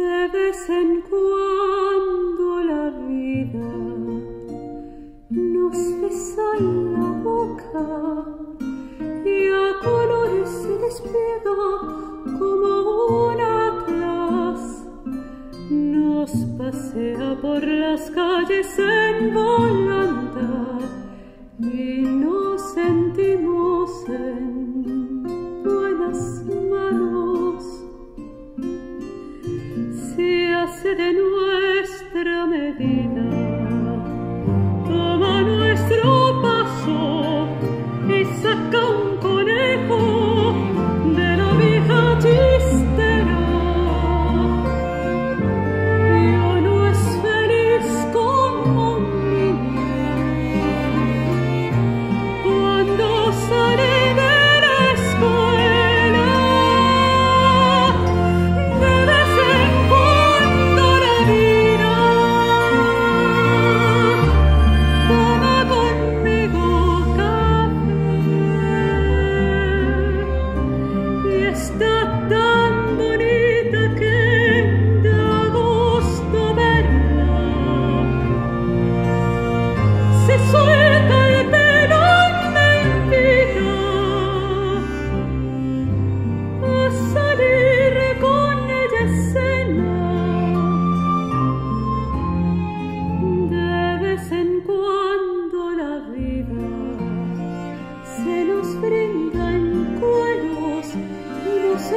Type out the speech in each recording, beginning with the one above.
de vez en cuando la vida nos besa en la boca y a colores se despliega como un atlas. Nos pasea por las calles en volanda y de nuestra medida.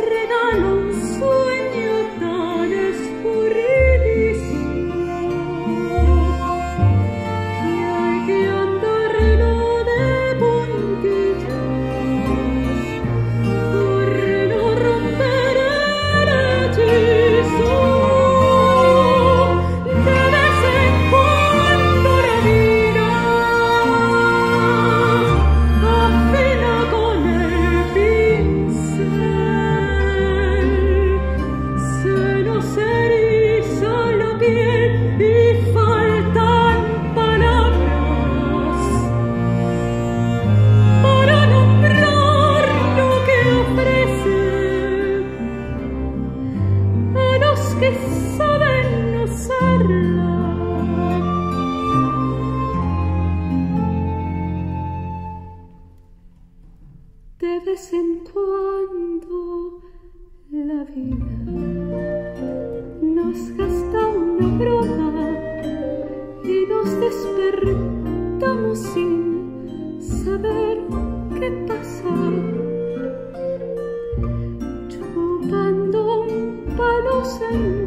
Redondo. sería lo peor y faltar palabras. Para nombrar lo que ofrece a los que saben usarla de vez en la vida y nos despertamos sin saber qué pasar. Chupando un palo sentado.